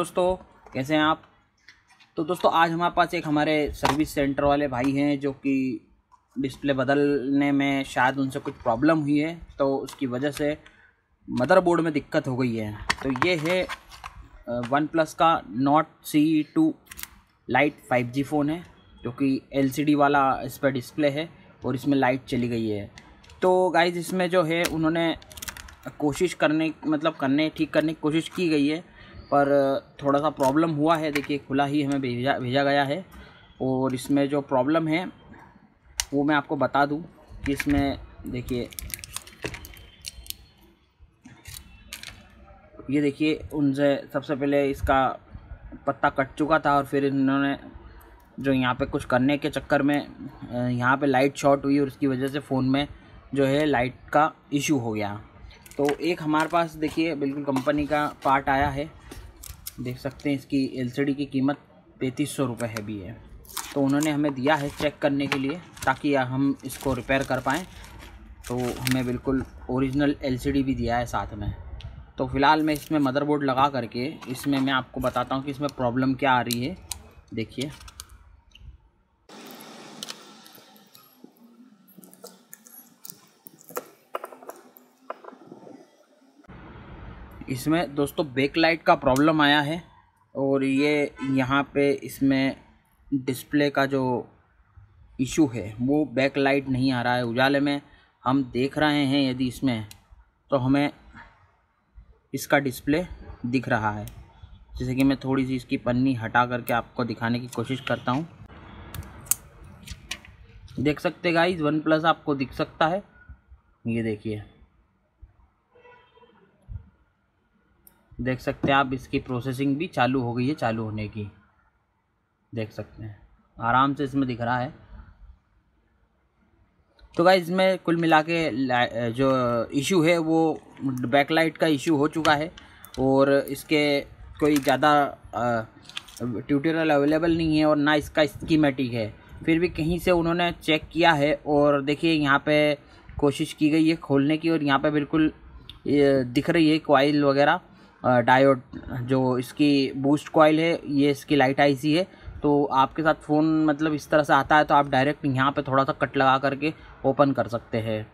दोस्तों, कैसे हैं आप? तो दोस्तों, आज हमारे पास एक हमारे सर्विस सेंटर वाले भाई हैं जो कि डिस्प्ले बदलने में शायद उनसे कुछ प्रॉब्लम हुई है तो उसकी वजह से मदरबोर्ड में दिक्कत हो गई है। तो ये है वन प्लस का Nord C two lite five G phone है, जो कि एल सी डी वाला इस पर डिस्प्ले है और इसमें लाइट चली गई है। तो गाइज़ इसमें जो है, उन्होंने कोशिश करने मतलब करने, ठीक करने की कोशिश की गई है। पर थोड़ा सा प्रॉब्लम हुआ है। देखिए, खुला ही हमें भेजा भेजा गया है और इसमें जो प्रॉब्लम है, वो मैं आपको बता दूँ कि इसमें, देखिए, ये देखिए, उनसे सबसे पहले इसका पत्ता कट चुका था और फिर इन्होंने जो यहाँ पे कुछ करने के चक्कर में यहाँ पे लाइट शॉर्ट हुई और उसकी वजह से फ़ोन में जो है लाइट का इशू हो गया। तो एक हमारे पास, देखिए, बिल्कुल कंपनी का पार्ट आया है। देख सकते हैं इसकी एलसीडी की कीमत पैंतीस सौ रुपये है भी है। तो उन्होंने हमें दिया है चेक करने के लिए ताकि हम इसको रिपेयर कर पाएँ। तो हमें बिल्कुल ओरिजिनल एलसीडी भी दिया है साथ में। तो फ़िलहाल मैं इसमें मदरबोर्ड लगा करके इसमें मैं आपको बताता हूँ कि इसमें प्रॉब्लम क्या आ रही है। देखिए। इसमें दोस्तों बैक लाइट का प्रॉब्लम आया है और ये यहाँ पे इसमें डिस्प्ले का जो इशू है, वो बैक लाइट नहीं आ रहा है। उजाले में हम देख रहे हैं यदि इसमें तो हमें इसका डिस्प्ले दिख रहा है। जैसे कि मैं थोड़ी सी इसकी पन्नी हटा करके आपको दिखाने की कोशिश करता हूँ। देख सकते गाइज़ वन प्लस आपको दिख सकता है। ये देखिए। देख सकते हैं आप, इसकी प्रोसेसिंग भी चालू हो गई है, चालू होने की। देख सकते हैं। आराम से इसमें दिख रहा है। तो गाइज़ इसमें कुल मिला के जो इशू है, वो बैक लाइट का इशू हो चुका है और इसके कोई ज़्यादा ट्यूटोरियल अवेलेबल नहीं है और ना इसका स्कीमेटिक है। फिर भी कहीं से उन्होंने चेक किया है और देखिए, यहाँ पे कोशिश की गई है खोलने की और यहाँ पे बिल्कुल दिख रही है कॉइल वगैरह। डायोड जो इसकी बूस्ट कॉइल है, ये इसकी लाइट आईसी है। तो आपके साथ फ़ोन मतलब इस तरह से आता है तो आप डायरेक्ट यहाँ पे थोड़ा सा कट लगा करके ओपन कर सकते हैं।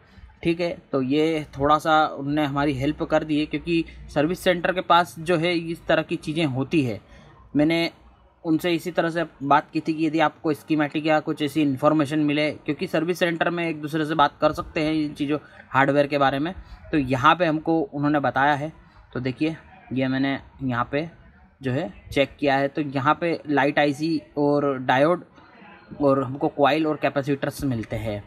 ठीक है? तो ये थोड़ा सा उनने हमारी हेल्प कर दी है, क्योंकि सर्विस सेंटर के पास जो है, इस तरह की चीज़ें होती है। मैंने उनसे इसी तरह से बात की थी कि यदि आपको स्कीमेटिक या कुछ ऐसी इन्फॉर्मेशन मिले, क्योंकि सर्विस सेंटर में एक दूसरे से बात कर सकते हैं इन चीज़ों हार्डवेयर के बारे में। तो यहाँ पे हमको उन्होंने बताया है। तो देखिए ये मैंने यहाँ पे जो है चेक किया है। तो यहाँ पे लाइट आईसी और डायोड और हमको क्वाइल और कैपेसिटर्स मिलते हैं।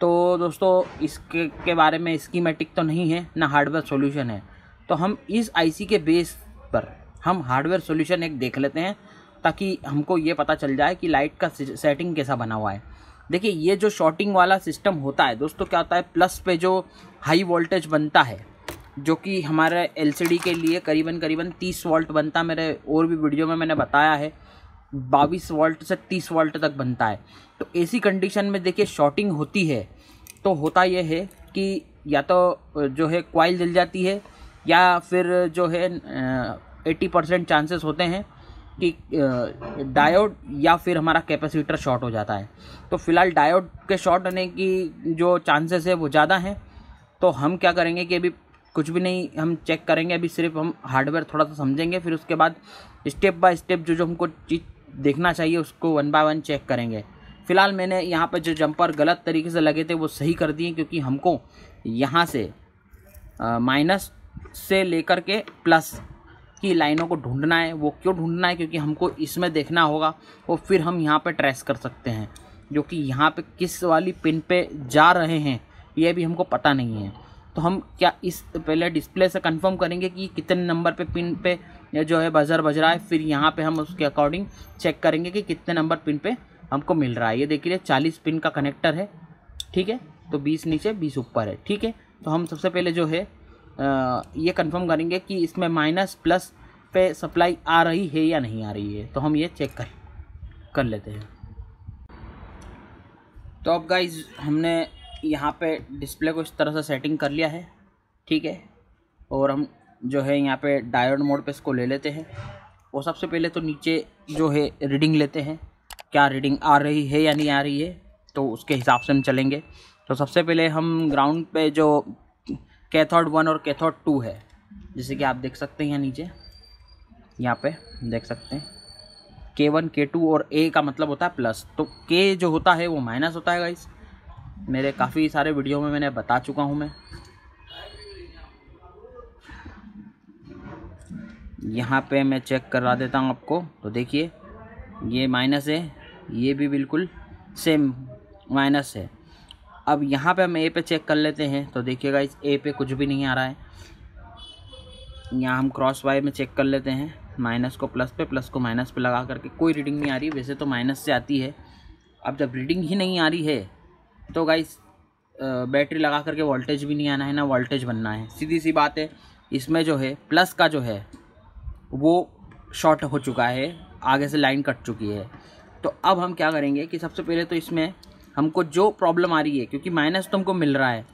तो दोस्तों, इसके, के बारे में स्कीमेटिक तो नहीं है, ना हार्डवेयर सॉल्यूशन है। तो हम इस आईसी के बेस पर हम हार्डवेयर सॉल्यूशन एक देख लेते हैं, ताकि हमको ये पता चल जाए कि लाइट का सेटिंग कैसा बना हुआ है। देखिए, ये जो शॉर्टिंग वाला सिस्टम होता है, दोस्तों, क्या होता है? प्लस पे जो हाई वोल्टेज बनता है जो कि हमारे एलसीडी के लिए करीबन करीबन तीस वोल्ट बनता मेरे और भी वीडियो में मैंने बताया है बाईस वोल्ट से तीस वोल्ट तक बनता है। तो ऐसी कंडीशन में देखिए शॉर्टिंग होती है तो होता यह है कि या तो जो है क्वाइल जल जाती है, या फिर जो है एट्टी परसेंट चांसेस होते हैं कि डायोड या फिर हमारा कैपेसिटर शॉर्ट हो जाता है। तो फ़िलहाल डायोड के शॉर्ट होने की जो चांसेस है वो ज़्यादा हैं। तो हम क्या करेंगे कि अभी कुछ भी नहीं हम चेक करेंगे, अभी सिर्फ़ हम हार्डवेयर थोड़ा सा समझेंगे, फिर उसके बाद स्टेप बाय स्टेप जो जो हमको चीज़ देखना चाहिए, उसको वन बाय वन चेक करेंगे। फ़िलहाल मैंने यहाँ पर जो जंपर गलत तरीके से लगे थे, वो सही कर दिए, क्योंकि हमको यहाँ से माइनस से लेकर के प्लस की लाइनों को ढूंढना है। वो क्यों ढूंढना है? क्योंकि हमको इसमें देखना होगा, और फिर हम यहाँ पे ट्रेस कर सकते हैं, जो कि यहाँ पे किस वाली पिन पे जा रहे हैं, ये भी हमको पता नहीं है। तो हम क्या इस पहले डिस्प्ले से कंफर्म करेंगे कि कितने नंबर पे पिन पे जो है बजर बज रहा है फिर यहाँ पे हम उसके अकॉर्डिंग चेक करेंगे कि कितने नंबर पिन पे हमको मिल रहा है। ये देखिए चालीस पिन का कनेक्टर है ठीक है? तो बीस नीचे बीस ऊपर है ठीक है? तो हम सबसे पहले जो है आ, ये कंफर्म करेंगे कि इसमें माइनस प्लस पे सप्लाई आ रही है या नहीं आ रही है। तो हम ये चेक कर कर लेते हैं। तो अब गाइज़ हमने यहाँ पे डिस्प्ले को इस तरह से सेटिंग कर लिया है, ठीक है? और हम जो है यहाँ पे डायोड मोड पे इसको ले लेते हैं। वो सबसे पहले तो नीचे जो है रीडिंग लेते हैं, क्या रीडिंग आ रही है या नहीं आ रही है तो उसके हिसाब से हम चलेंगे। तो सबसे पहले हम ग्राउंड पे जो कैथोड वन और कैथोड टू है, जैसे कि आप देख सकते हैं यहाँ नीचे, यहाँ पे देख सकते हैं। के वन के टू और ए का मतलब होता है प्लस तो के जो होता है वो माइनस होता है गाइस मेरे काफ़ी सारे वीडियो में मैंने बता चुका हूँ मैं। यहाँ पे मैं चेक करा देता हूँ आपको। तो देखिए, ये माइनस है, ये भी बिल्कुल सेम माइनस है। अब यहाँ पे हम ए पे चेक कर लेते हैं। तो देखिएगा, इस ए पे कुछ भी नहीं आ रहा है। यहाँ हम क्रॉस वाई में चेक कर लेते हैं। माइनस को प्लस पे प्लस को माइनस पे लगा करके। कोई रीडिंग नहीं आ रही, वैसे तो माइनस से आती है। अब जब रीडिंग ही नहीं आ रही है तो गाइस बैटरी लगा करके वोल्टेज भी नहीं आना है ना वोल्टेज बनना है। सीधी सी बात है इसमें जो है प्लस का जो है वो शॉर्ट हो चुका है आगे से लाइन कट चुकी है। तो अब हम क्या करेंगे कि सबसे पहले तो इसमें हमको जो प्रॉब्लम आ रही है क्योंकि माइनस तो हमको मिल रहा है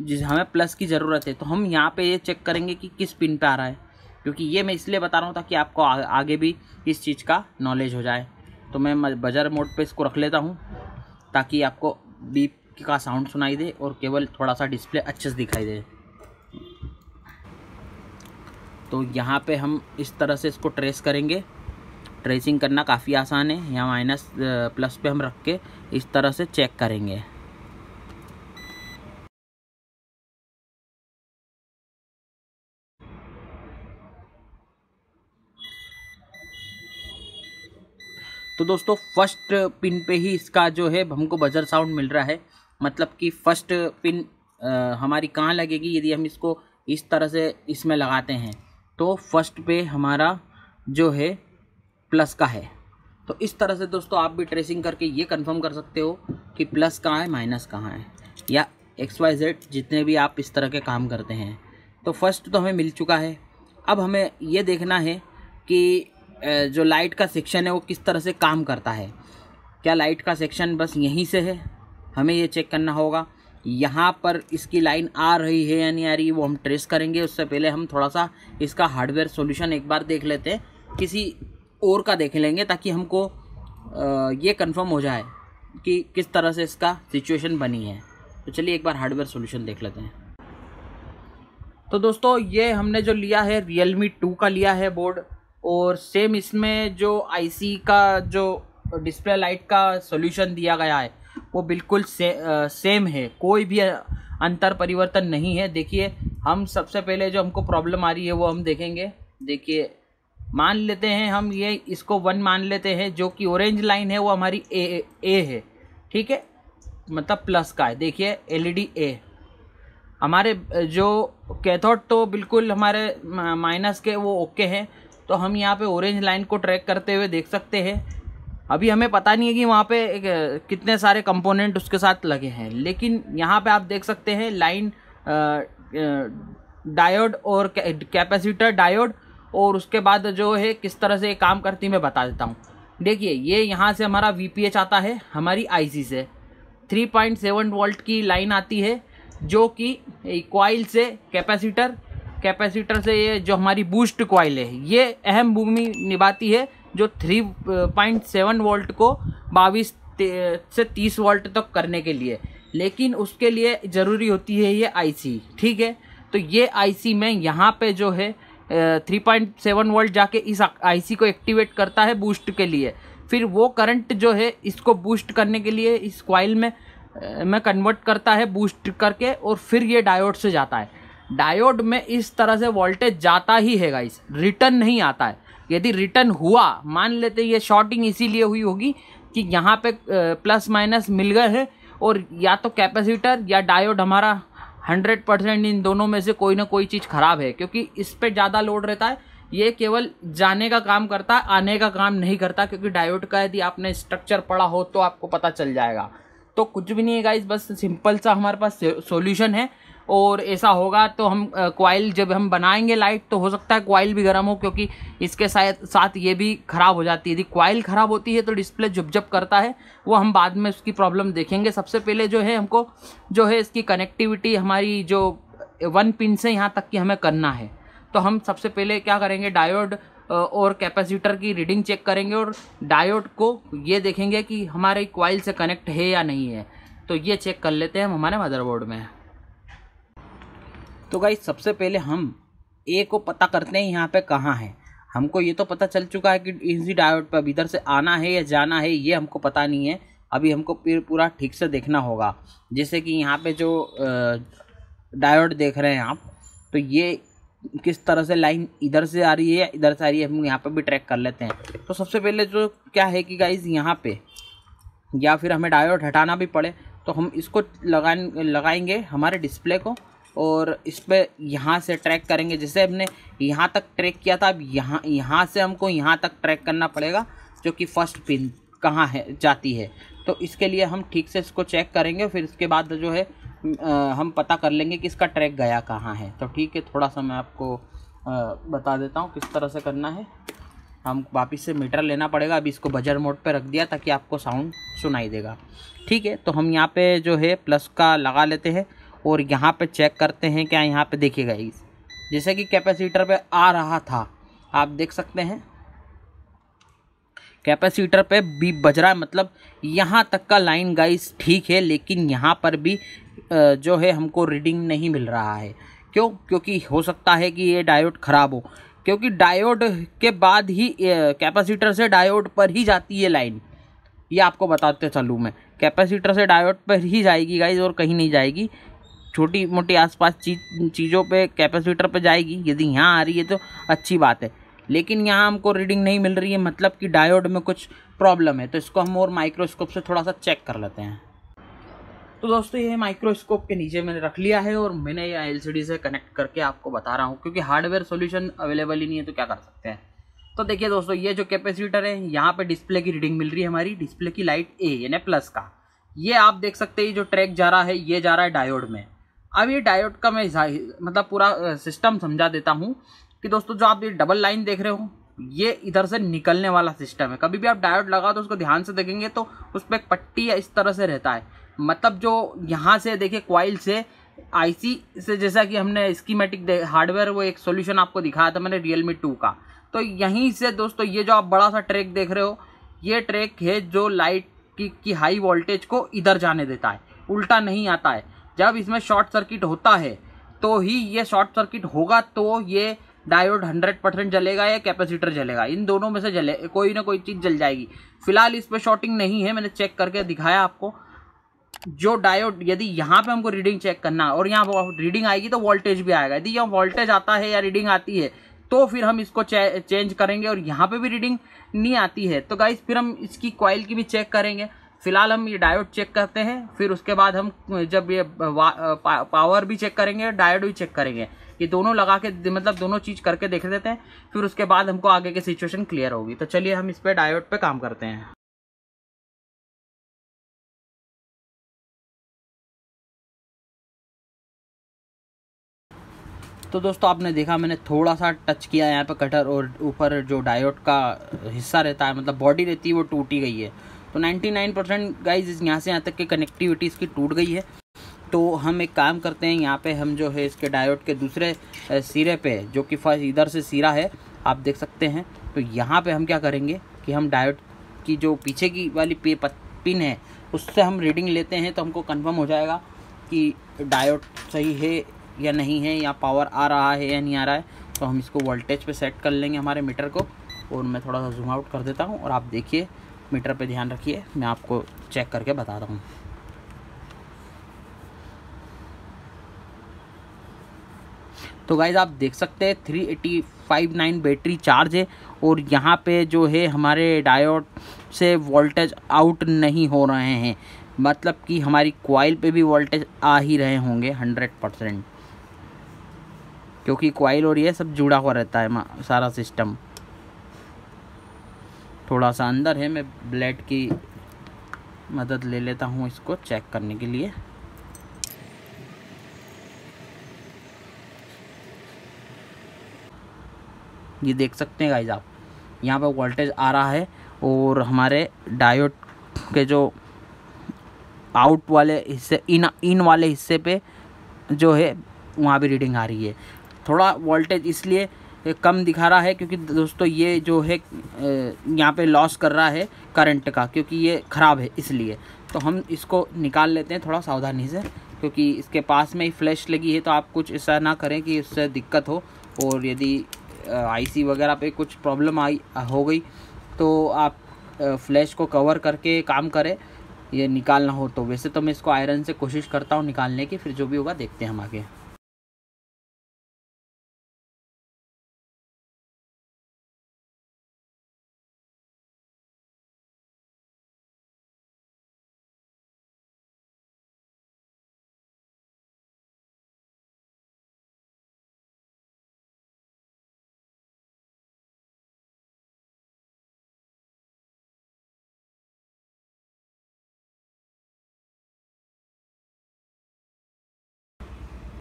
जिस हमें प्लस की ज़रूरत है तो हम यहाँ पे ये चेक करेंगे कि किस पिन पे आ रहा है। क्योंकि ये मैं इसलिए बता रहा हूँ ताकि आपको आ, आगे भी इस चीज़ का नॉलेज हो जाए। तो मैं बजर मोड पे इसको रख लेता हूँ ताकि आपको बीप का साउंड सुनाई दे और केवल थोड़ा सा डिस्प्ले अच्छे से दिखाई दे। तो यहाँ पे हम इस तरह से इसको ट्रेस करेंगे। ट्रेसिंग करना काफ़ी आसान है। यहाँ माइनस प्लस पे हम रख के इस तरह से चेक करेंगे। तो दोस्तों फ़र्स्ट पिन पे ही इसका जो है हमको बजर साउंड मिल रहा है। मतलब कि फ़र्स्ट पिन आ, हमारी कहाँ लगेगी यदि हम इसको इस तरह से इसमें लगाते हैं। तो फ़र्स्ट पे हमारा जो है प्लस का है। तो इस तरह से दोस्तों आप भी ट्रेसिंग करके ये कंफर्म कर सकते हो कि प्लस कहाँ है माइनस कहाँ है। या एक्स वाई जेड जितने भी आप इस तरह के काम करते हैं। तो फ़र्स्ट तो हमें मिल चुका है। अब हमें ये देखना है कि जो लाइट का सेक्शन है, वो किस तरह से काम करता है? क्या लाइट का सेक्शन बस यहीं से है? हमें ये चेक करना होगा। यहाँ पर इसकी लाइन आ रही है या नहीं आ रही वो हम ट्रेस करेंगे। उससे पहले हम थोड़ा सा इसका हार्डवेयर सॉल्यूशन एक बार देख लेते हैं। किसी और का देख लेंगे ताकि हमको ये कंफर्म हो जाए कि किस तरह से इसका सिचुएशन बनी है। तो चलिए एक बार हार्डवेयर सॉल्यूशन देख लेते हैं। तो दोस्तों, ये हमने जो लिया है रियल मी टू का लिया है बोर्ड और सेम इसमें जो आईसी का जो डिस्प्ले लाइट का सॉल्यूशन दिया गया है वो बिल्कुल से, आ, सेम है। कोई भी अंतर परिवर्तन नहीं है। देखिए हम सबसे पहले जो हमको प्रॉब्लम आ रही है वो हम देखेंगे। देखिए मान लेते हैं हम ये इसको वन मान लेते हैं जो कि ऑरेंज लाइन है वो हमारी ए ए है। ठीक है? मतलब प्लस का है। देखिए एलईडी ए हमारे जो कैथोड तो बिल्कुल हमारे माइनस के वो ओके हैं। तो हम यहाँ पे ऑरेंज लाइन को ट्रैक करते हुए देख सकते हैं। अभी हमें पता नहीं है कि वहाँ पे एक, कितने सारे कंपोनेंट उसके साथ लगे हैं। लेकिन यहाँ पे आप देख सकते हैं लाइन डायोड और कैपेसिटर डायोड और उसके बाद जो है किस तरह से काम करती मैं बता देता हूँ। देखिए ये यहाँ से हमारा वी आता है हमारी आईसी से। 3.7 वोल्ट की लाइन आती है जो कि क्वाइल से कैपेसिटर कैपेसिटर से ये जो हमारी बूस्ट क्वाइल है, ये अहम भूमि निभाती है, जो 3.7 वोल्ट को 22 से 30 वोल्ट तक करने के लिए। लेकिन उसके लिए ज़रूरी होती है ये आईसी ठीक है? तो ये आईसी में यहाँ पे जो है थ्री पॉइंट सेवन वोल्ट जाके इस आईसी को एक्टिवेट करता है बूस्ट के लिए। फिर वो करंट जो है, इसको बूस्ट करने के लिए इस क्वाइल में में कन्वर्ट करता है बूस्ट करके, और फिर ये डायोड से जाता है। डायोड में इस तरह से वोल्टेज जाता ही है गाइस रिटर्न नहीं आता है. यदि रिटर्न हुआ, मान लेते ये शॉर्टिंग इसीलिए हुई होगी कि यहाँ पे प्लस माइनस मिल गए हैं और या तो कैपेसिटर या डायोड हमारा हंड्रेड परसेंट इन दोनों में से कोई ना कोई चीज़ खराब है, क्योंकि इस पर ज़्यादा लोड रहता है. ये केवल जाने का काम करता है आने का काम नहीं करता, क्योंकि डायोड का यदि आपने स्ट्रक्चर पढ़ा हो तो आपको पता चल जाएगा. तो कुछ भी नहीं है गाइस बस सिंपल सा हमारे पास सॉल्यूशन है. और ऐसा होगा तो हम क्वाइल जब हम बनाएँगे लाइट तो हो सकता है क्वाइल भी गर्म हो, क्योंकि इसके साथ साथ ये भी ख़राब हो जाती है। यदि क्वाइल ख़राब होती है तो डिस्प्ले जब जब करता है। वो हम बाद में उसकी प्रॉब्लम देखेंगे। सबसे पहले जो है हमको, जो है इसकी कनेक्टिविटी हमारी जो वन पिन से यहाँ तक की हमें करना है। तो हम सबसे पहले क्या करेंगे डायोड और कैपेसिटर की रीडिंग चेक करेंगे और डायोड को ये देखेंगे कि हमारे क्वाइल से कनेक्ट है या नहीं है। तो ये चेक कर लेते हैं हम हमारे मदरबोर्ड में। तो गाइज़ सबसे पहले हम ए को पता करते हैं यहाँ पे कहाँ है। हमको ये तो पता चल चुका है कि इसी डायोड पर इधर से आना है या जाना है, ये हमको पता नहीं है। अभी हमको पूरा ठीक से देखना होगा। जैसे कि यहाँ पे जो डायोड देख रहे हैं आप तो ये किस तरह से लाइन इधर से आ रही है या इधर से आ रही है, हम यहाँ पर भी ट्रैक कर लेते हैं। तो सबसे पहले जो क्या है कि गाइज़ यहाँ पे या फिर हमें डायोड हटाना भी पड़े तो हम इसको लगा लगाएँगे हमारे डिस्प्ले को। और इस पर यहाँ से ट्रैक करेंगे। जैसे हमने यहाँ तक ट्रैक किया था, अब यहाँ यहाँ से हमको यहाँ तक ट्रैक करना पड़ेगा, जो कि फ़र्स्ट पिन कहाँ है, जाती है। तो इसके लिए हम ठीक से इसको चेक करेंगे, फिर इसके बाद जो है हम पता कर लेंगे कि इसका ट्रैक गया कहाँ है। तो ठीक है, थोड़ा सा मैं आपको बता देता हूँ किस तरह से करना है। हम वापस से मीटर लेना पड़ेगा। अभी इसको बजर मोड पे रख दिया ताकि आपको साउंड सुनाई देगा। ठीक है तो हम यहाँ पे जो है, प्लस का लगा लेते हैं। और यहाँ पे चेक करते हैं क्या यहाँ पे देखिएगा इस जैसे कि कैपेसिटर पे आ रहा था, आप देख सकते हैं। कैपेसिटर पे भी बज रहा है मतलब यहाँ तक का लाइन गाइस ठीक है, लेकिन यहाँ पर भी जो है हमको रीडिंग नहीं मिल रहा है। क्यों? क्योंकि हो सकता है कि ये डायोड ख़राब हो। क्योंकि डायोड के बाद ही कैपेसिटर से डायोड पर ही जाती है लाइन ये आपको बताते चलूँ मैं। कैपेसिटर से डायोड पर ही जाएगी गाइज़ और कहीं नहीं जाएगी। छोटी मोटी आसपास चीज़ चीज़ों पे, कैपेसिटर पे जाएगी। यदि यहाँ आ रही है तो अच्छी बात है। लेकिन यहाँ हमको रीडिंग नहीं मिल रही है मतलब कि डायोड में कुछ प्रॉब्लम है। तो इसको हम और माइक्रोस्कोप से थोड़ा सा चेक कर लेते हैं। तो दोस्तों, ये माइक्रोस्कोप के नीचे मैंने रख लिया है और मैंने ये एल से कनेक्ट करके आपको बता रहा हूँ। क्योंकि हार्डवेयर सोल्यूशन अवेलेबल ही नहीं है तो क्या कर सकते हैं? तो देखिए दोस्तों, ये जो कैपेसिटर है, यहाँ पे डिस्प्ले की रीडिंग मिल रही है हमारी, डिस्प्ले की लाइट ए यानी प्लस का। ये आप देख सकते हैं जो ट्रैक जा रहा है, ये जा रहा है डायोड में। अब ये डायोड का मैं मतलब पूरा सिस्टम समझा देता हूँ कि दोस्तों जो आप ये डबल लाइन देख रहे हो ये इधर से निकलने वाला सिस्टम है। कभी भी आप डायोड लगाओ तो उसको ध्यान से देखेंगे तो उस पर एक पट्टी इस तरह से रहता है। मतलब जो यहाँ से देखिए क्वाइल से आईसी से जैसा कि हमने स्कीमेटिक हार्डवेयर वो एक सॉल्यूशन आपको दिखाया था मैंने रियल मी टू का। तो यहीं से दोस्तों ये जो आप बड़ा सा ट्रैक देख रहे हो ये ट्रैक है जो लाइट की, की हाई वोल्टेज को इधर जाने देता है। उल्टा नहीं आता है। जब इसमें शॉर्ट सर्किट होता है तो ही ये शॉर्ट सर्किट होगा तो ये डायोड हंड्रेड परसेंट जलेगा या कैपेसिटर जलेगा। इन दोनों में से जले कोई ना कोई चीज़ जल जाएगी। फ़िलहाल इस पर शॉर्टिंग नहीं है मैंने चेक करके दिखाया आपको। जो डायोड यदि यहाँ पे हमको रीडिंग चेक करना और यहाँ रीडिंग आएगी तो वोल्टेज भी आएगा। यदि यहाँ वोल्टेज आता है या रीडिंग आती है तो फिर हम इसको चे, चेंज करेंगे और यहाँ पे भी रीडिंग नहीं आती है। तो गाइस फिर हम इसकी क्वाइल की भी चेक करेंगे। फ़िलहाल हम ये डायोड चेक करते हैं, फिर उसके बाद हम, जब ये पावर भी चेक करेंगे डायोड भी चेक करेंगे। ये दोनों लगा के मतलब दोनों चीज़ करके देख देते हैं, फिर उसके बाद हमको आगे की सिचुएशन क्लियर होगी। तो चलिए हम इस पर डायोड पे काम करते हैं। तो दोस्तों, आपने देखा, मैंने थोड़ा सा टच किया यहाँ पे कटर और ऊपर जो डायोड का हिस्सा रहता है मतलब बॉडी रहती है, वो टूटी गई है। तो 99 परसेंट गाइज़ यहाँ से यहाँ तक की कनेक्टिविटी इसकी टूट गई है। तो हम एक काम करते हैं, यहाँ पे हम जो है इसके डायोड के दूसरे सिरे पे, जो कि फ़र्स्ट इधर से सिरा है, आप देख सकते हैं। तो यहाँ पे हम क्या करेंगे कि हम डायोड की जो पीछे की वाली पे पिन है, उससे हम रीडिंग लेते हैं तो हमको कंफर्म हो जाएगा कि डायोड सही है या नहीं है, या पावर आ रहा है या नहीं आ रहा है। तो हम इसको वोल्टेज पे सेट कर लेंगे हमारे मीटर को, और मैं थोड़ा सा जूम आउट कर देता हूँ, और आप देखिए मीटर पे ध्यान रखिए, मैं आपको चेक करके बता रहा हूँ। तो गाइज़ आप देख सकते हैं three eighty five nine battery charge है और यहाँ पे जो है हमारे डायोड से वोल्टेज आउट नहीं हो रहे हैं। मतलब कि हमारी क्वाइल पे भी वोल्टेज आ ही रहे होंगे हंड्रेड परसेंट क्योंकि क्वाइल और ये सब जुड़ा हुआ रहता है सारा सिस्टम थोड़ा सा अंदर है, मैं ब्लेड की मदद ले लेता हूँ इसको चेक करने के लिए। ये देख सकते हैं गाइज़ आप, यहाँ पर वोल्टेज आ रहा है और हमारे डायोड के जो आउट वाले हिस्से इन इन वाले हिस्से पे जो है, वहाँ भी रीडिंग आ रही है। थोड़ा वोल्टेज इसलिए कम दिखा रहा है, क्योंकि दोस्तों ये जो है यहाँ पे लॉस कर रहा है करंट का, क्योंकि ये ख़राब है इसलिए। तो हम इसको निकाल लेते हैं, थोड़ा सावधानी से, क्योंकि इसके पास में ही फ्लैश लगी है तो आप कुछ ऐसा ना करें कि उससे दिक्कत हो, और यदि आईसी वगैरह पे कुछ प्रॉब्लम आई, हो गई तो आप फ्लैश को कवर करके काम करें। ये निकालना हो तो वैसे तो मैं इसको आयरन से कोशिश करता हूँ निकालने की, फिर जो भी होगा देखते हैं हम आगे।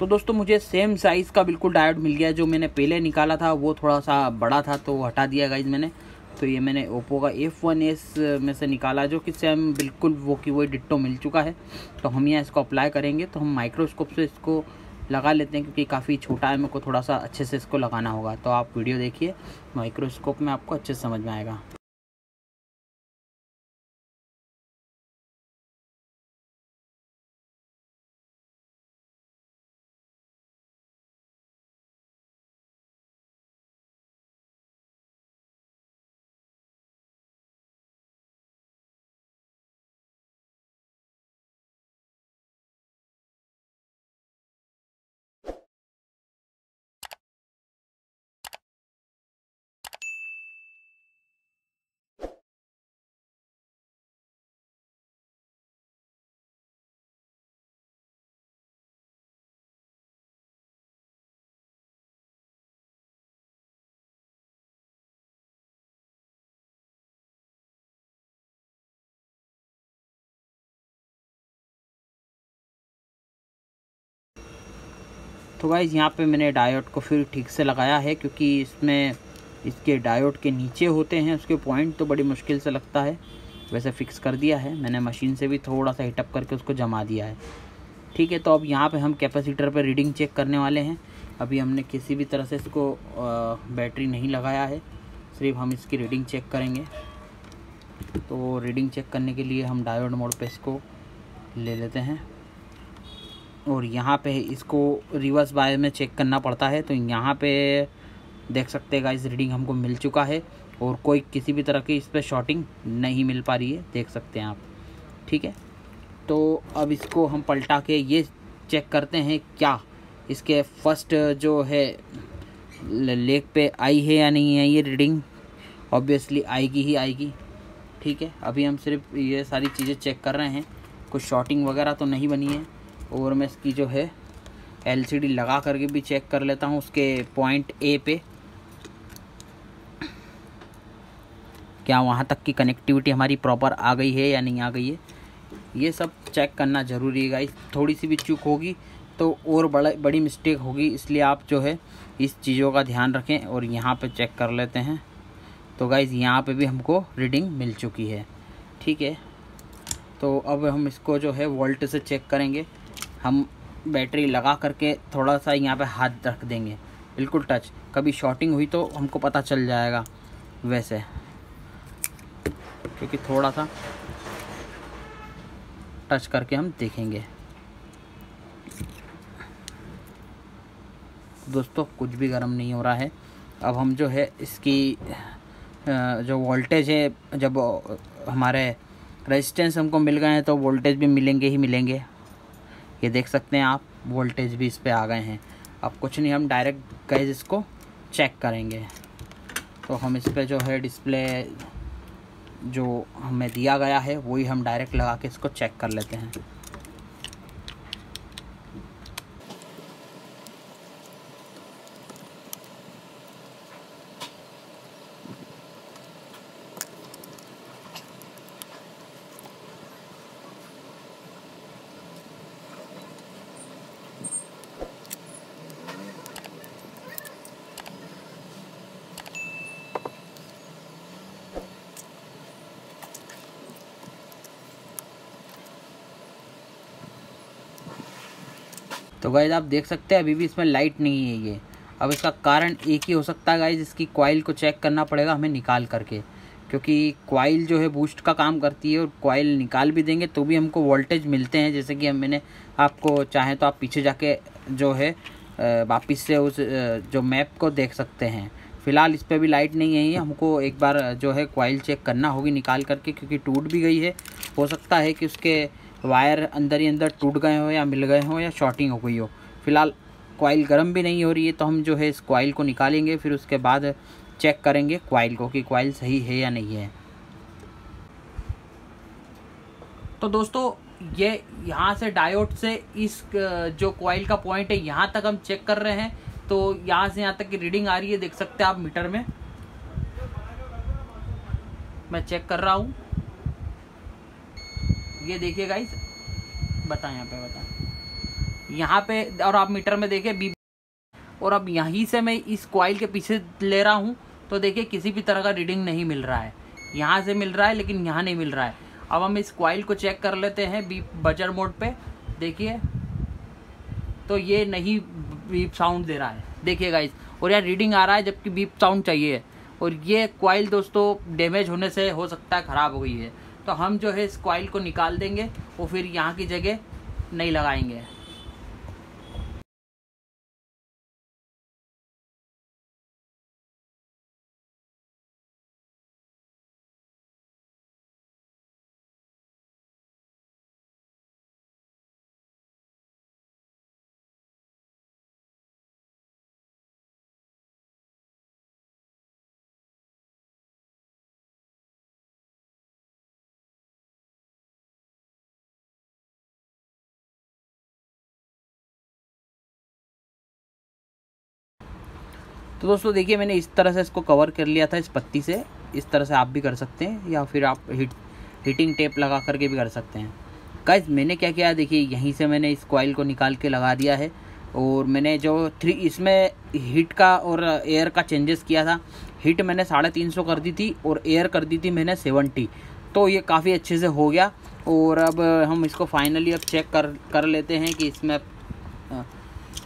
तो दोस्तों मुझे सेम साइज़ का बिल्कुल डायोड मिल गया, जो मैंने पहले निकाला था, वो थोड़ा सा बड़ा था तो हटा दिया गाइज़ मैंने। तो ये मैंने ओप्पो का एफ़ वन एस में से निकाला, जो कि सेम बिल्कुल वो की वही डिट्टो मिल चुका है। तो हम यहाँ इसको अप्लाई करेंगे तो हम माइक्रोस्कोप से इसको लगा लेते हैं, क्योंकि काफ़ी छोटा है, मेरे को थोड़ा सा अच्छे से इसको लगाना होगा। तो आप वीडियो देखिए माइक्रोस्कोप में आपको अच्छे से समझ में आएगा। तो गाइज़ यहाँ पे मैंने डायोड को फिर ठीक से लगाया है क्योंकि इसमें इसके डायोड के नीचे होते हैं, उसके पॉइंट तो बड़ी मुश्किल से लगता है। वैसे फ़िक्स कर दिया है, मैंने मशीन से भी थोड़ा सा हिटअप करके उसको जमा दिया है। ठीक है तो अब यहाँ पे हम कैपेसिटर पे रीडिंग चेक करने वाले हैं। अभी हमने किसी भी तरह से इसको बैटरी नहीं लगाया है। सिर्फ़ हम इसकी रीडिंग चेक करेंगे। तो रीडिंग चेक करने के लिए हम डायोड मोड पे इसको ले लेते हैं। और यहाँ पे इसको रिवर्स बाय में चेक करना पड़ता है तो यहाँ पे देख सकते हैं गाइस रीडिंग हमको मिल चुका है और कोई किसी भी तरह की इस पर शॉर्टिंग नहीं मिल पा रही है, देख सकते हैं आप। ठीक है? तो अब इसको हम पलटा के ये चेक करते हैं क्या इसके फ़र्स्ट जो है लेग पे आई है या नहीं है ये रीडिंग ऑब्वियसली आएगी ही आएगी। ठीक है? अभी हम सिर्फ़ ये सारी चीज़ें चेक कर रहे हैं। कुछ शॉर्टिंग वगैरह तो नहीं बनी है। और मैं इसकी जो है एलसीडी लगा करके भी चेक कर लेता हूँ उसके पॉइंट ए पे। क्या वहाँ तक की कनेक्टिविटी हमारी प्रॉपर आ गई है या नहीं आ गई है? ये सब चेक करना ज़रूरी है गाइस थोड़ी सी भी चूक होगी तो और बड़ा, बड़ी मिस्टेक होगी, इसलिए आप जो है इस चीज़ों का ध्यान रखें और यहाँ पे चेक कर लेते हैं। तो गाइज़ यहाँ पे भी हमको रीडिंग मिल चुकी है। ठीक है? तो अब हम इसको जो है वोल्ट से चेक करेंगे। हम बैटरी लगा करके थोड़ा सा यहाँ पे हाथ रख देंगे। बिल्कुल टच कभी शॉर्टिंग हुई तो हमको पता चल जाएगा। वैसे। क्योंकि थोड़ा सा टच करके हम देखेंगे। दोस्तों, कुछ भी गर्म नहीं हो रहा है। अब हम जो है इसकी जो वोल्टेज है, जब हमारे रेजिस्टेंस हमको मिल गए हैं तो वोल्टेज भी मिलेंगे ही मिलेंगे। ये देख सकते हैं आप वोल्टेज भी इस पर आ गए हैं। अब कुछ नहीं, हम डायरेक्ट गैस इसको चेक करेंगे। तो हम इस पर जो है डिस्प्ले जो हमें दिया गया है, वही हम डायरेक्ट लगा के इसको चेक कर लेते हैं। गाइज़ आप देख सकते हैं, अभी भी इसमें लाइट नहीं है ये। अब इसका कारण एक ही हो सकता है गाइज़ इसकी कॉइल को चेक करना पड़ेगा हमें निकाल करके। क्योंकि कॉइल जो है बूस्ट का काम करती है और कॉइल निकाल भी देंगे तो भी हमको वोल्टेज मिलते हैं। जैसे कि हम मैंने आपको चाहें तो आप पीछे जाके जो है वापस से उस जो मैप को देख सकते हैं। फ़िलहाल इस पर भी लाइट नहीं है हमको एक बार जो है कॉइल चेक करना होगी निकाल करके, क्योंकि टूट भी गई है। हो सकता है कि उसके वायर अंदर ही अंदर टूट गए हों या मिल गए हों या शॉर्टिंग हो गई हो। फ़िलहाल कॉइल गर्म भी नहीं हो रही है तो हम जो है इस कॉइल को निकालेंगे, फिर उसके बाद चेक करेंगे कॉइल को कि कॉइल सही है या नहीं है। तो दोस्तों, ये यहाँ से डायोड से इस, जो कॉइल का पॉइंट है, यहाँ तक हम चेक कर रहे हैं। तो यहाँ से यहाँ तक की रीडिंग आ रही है, देख सकते हैं आप मीटर में। मैं चेक कर रहा हूँ। ये देखिए गाइस बता यहाँ पे बता यहाँ पे, और आप मीटर में देखिए बी और अब यहीं से मैं इस कॉइल के पीछे ले रहा हूँ तो देखिए किसी भी तरह का रीडिंग नहीं मिल रहा है। यहाँ से मिल रहा है, लेकिन यहाँ नहीं मिल रहा है। अब हम इस कॉइल को चेक कर लेते हैं बी बजर मोड पे। देखिए तो ये नहीं बीप साउंड दे रहा है। देखिए गाइस और यार रीडिंग आ रहा है, जबकि बीप साउंड चाहिए। और ये कॉइल दोस्तों डैमेज होने से हो सकता है ख़राब हो गई है। तो हम जो है इस कॉइल को निकाल देंगे और फिर यहाँ की जगह नहीं लगाएँगे। तो दोस्तों, देखिए, मैंने इस तरह से इसको कवर कर लिया था, इस पत्ती से। इस तरह से आप भी कर सकते हैं, या फिर आप हीट हीटिंग टेप लगा करके भी कर सकते हैं। गाइज़ मैंने क्या किया? देखिए, यहीं से मैंने इस कॉइल को निकाल के लगा दिया है, और मैंने जो थ्री इसमें हीट का और एयर का चेंजेस किया था। हीट मैंने साढ़े तीन सौ कर दी थी, और एयर कर दी थी मैंने सेवेंटी तो ये काफ़ी अच्छे से हो गया, और अब हम इसको फाइनली अब चेक कर कर लेते हैं कि इसमें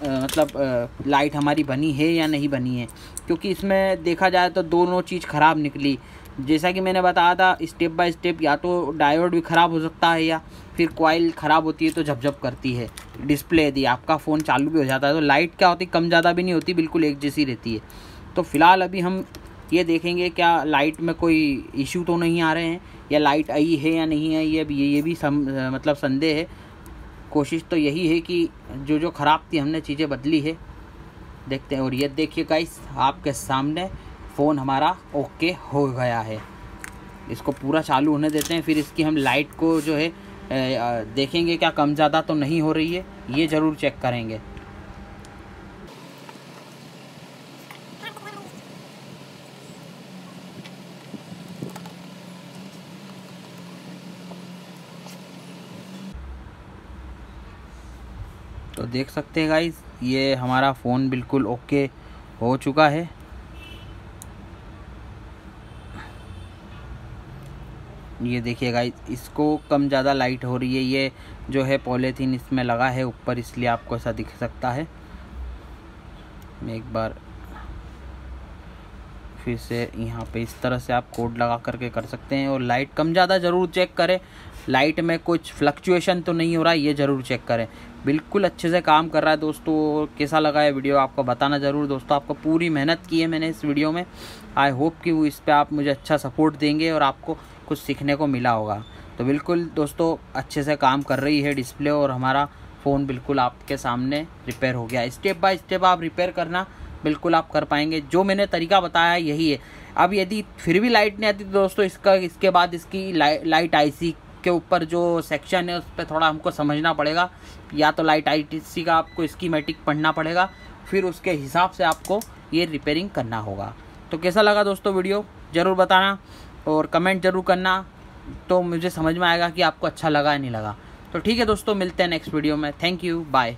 मतलब लाइट हमारी बनी है या नहीं बनी है। क्योंकि इसमें देखा जाए तो दोनों चीज़ ख़राब निकली। जैसा कि मैंने बताया था स्टेप बाय स्टेप या तो डायोड भी ख़राब हो सकता है या फिर कॉइल ख़राब होती है तो झपझप करती है। डिस्प्ले यदि आपका फ़ोन चालू भी हो जाता है तो लाइट क्या होती कम ज़्यादा भी नहीं होती बिल्कुल एक जैसी रहती है। तो फ़िलहाल अभी हम ये देखेंगे क्या लाइट में कोई इशू तो नहीं आ रहे हैं या लाइट आई है या नहीं आई है ये ये भी सम, मतलब संदेह है। कोशिश तो यही है कि जो जो ख़राब थी, हमने चीज़ें बदली है। देखते हैं, और ये देखिए गाइस आपके सामने फ़ोन हमारा ओके हो गया है। इसको पूरा चालू होने देते हैं, फिर इसकी हम लाइट को जो है देखेंगे क्या कम ज़्यादा तो नहीं हो रही है, ये ज़रूर चेक करेंगे। तो देख सकते हैं गाइस ये हमारा फ़ोन बिल्कुल ओके हो चुका है। ये देखिए गाइस इसको कम ज़्यादा लाइट हो रही है। ये जो है पॉलीथीन इसमें लगा है, ऊपर इसलिए आपको ऐसा दिख सकता है। मैं एक बार फिर से यहाँ पे इस तरह से आप कोड लगा करके कर सकते हैं और लाइट कम ज़्यादा ज़रूर चेक करें। लाइट में कुछ फ्लक्चुएशन तो नहीं हो रहा है ये ज़रूर चेक करें। बिल्कुल अच्छे से काम कर रहा है दोस्तों कैसा लगा है वीडियो आपको बताना ज़रूर। दोस्तों आपको पूरी मेहनत की है मैंने इस वीडियो में। आई होप कि वो इस पर आप मुझे अच्छा सपोर्ट देंगे और आपको कुछ सीखने को मिला होगा। तो बिल्कुल दोस्तों अच्छे से काम कर रही है डिस्प्ले और हमारा फ़ोन बिल्कुल आपके सामने रिपेयर हो गया। स्टेप बाय स्टेप आप रिपेयर करना बिल्कुल आप कर पाएँगे। जो मैंने तरीका बताया यही है। अब यदि फिर भी लाइट नहीं आती तो दोस्तों इसका इसके बाद इसकी लाई, लाइट आईसी के ऊपर जो सेक्शन है, उस पर थोड़ा हमको समझना पड़ेगा। या तो लाइट आईटीसी का आपको स्कीमेटिक पढ़ना पड़ेगा, फिर उसके हिसाब से आपको ये रिपेयरिंग करना होगा। तो कैसा लगा दोस्तों वीडियो ज़रूर बताना और कमेंट ज़रूर करना। तो मुझे समझ में आएगा कि आपको अच्छा लगा या नहीं लगा। तो ठीक है दोस्तों, मिलते हैं नेक्स्ट वीडियो में। Thank you bye